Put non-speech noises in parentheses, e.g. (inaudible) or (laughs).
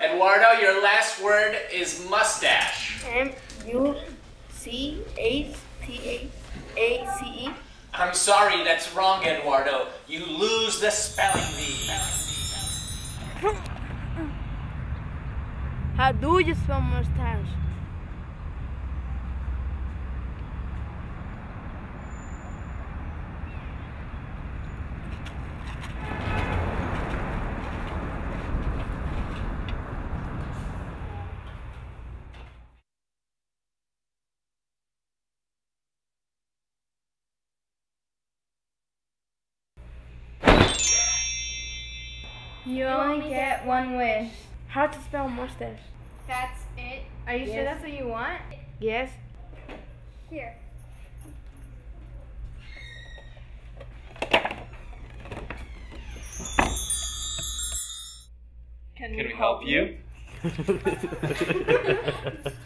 Eduardo, your last word is mustache. M U C H T A A C E. I'm sorry, that's wrong, Eduardo. You lose the spelling bee. How do you spell mustache? You only get one wish. How to spell mustache? That's it. Are you sure that's what you want? Yes. Here. Can we help you? (laughs) (laughs)